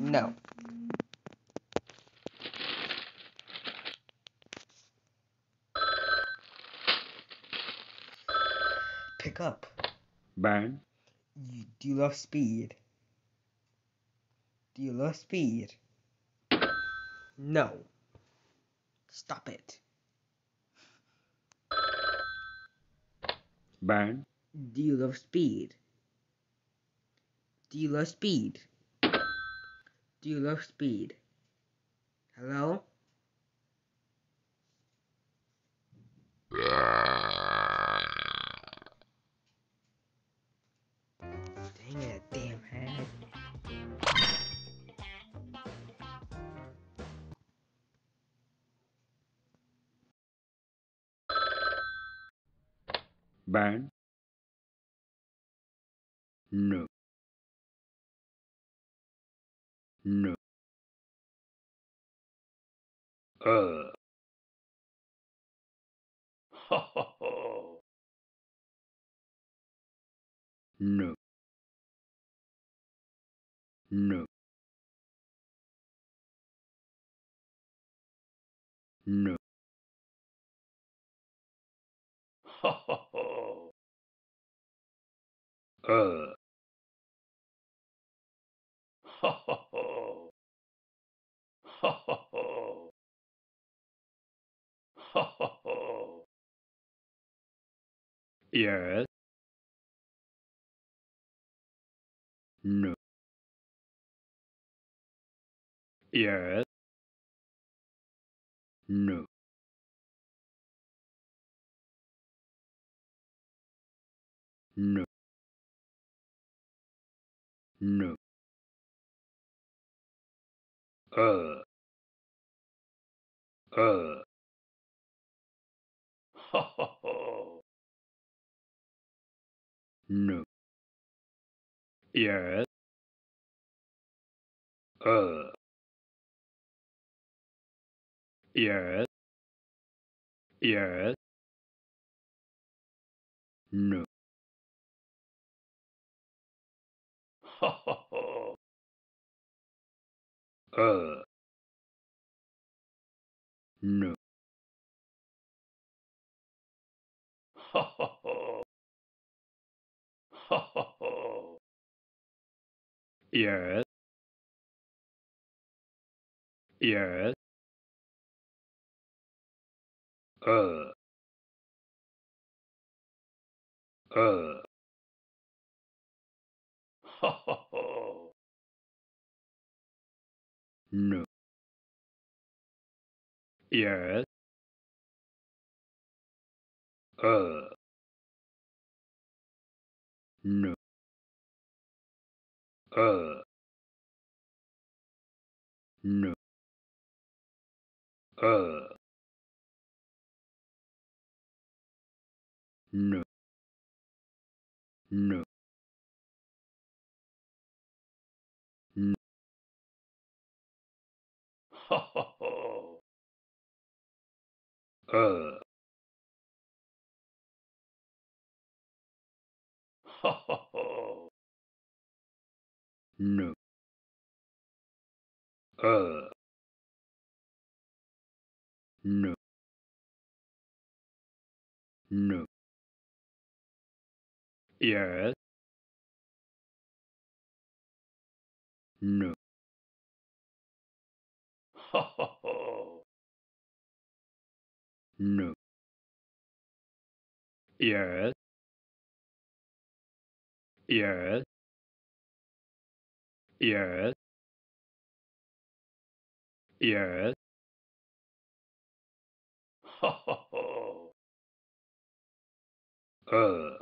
No. Pick up. Burn. You, do you love speed? Do you love speed? No. Stop it. Burn. Do you love speed? Do you love speed? Do you love speed? Hello? Dang it, damn head. Burn. No. No. Uh. Ho ho ho. No. No. No. Ho ho ho. Uh. Ho ho ho. Yes. No. Yes. No. No. No. Uh. Uh. Ho ho ho. No. Yes. Uh. Yes. Yes. No. Ho ho ho. Uh. No. Ho ho ho. Ho ho ho. Yes. Yes. Uh. Uh. Ho ho ho. No. Yes. Uh. No. Uh. No. Uh. No. No. N- Ho ho ho. Uh. No. Uh. No. No. Yes. No. No. Yes. Yes. Yes. Yes. Ho ho ho. Uh.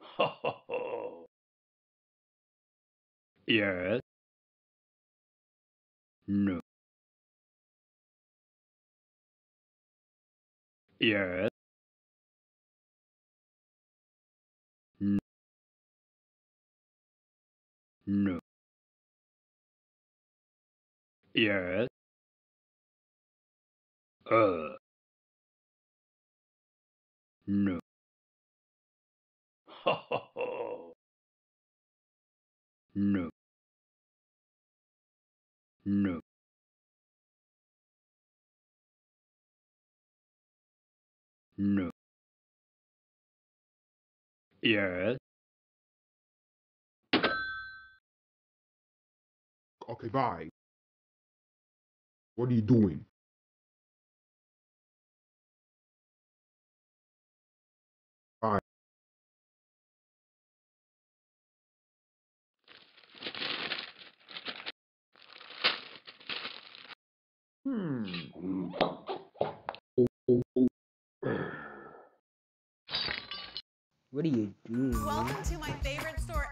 Ho ho ho. Yes. No. Yes. No. Yes. Uh. No. Ho ho ho. No. No. No. Yes. Okay, bye. What are you doing? Bye. Hmm. What you? Welcome to my favorite store.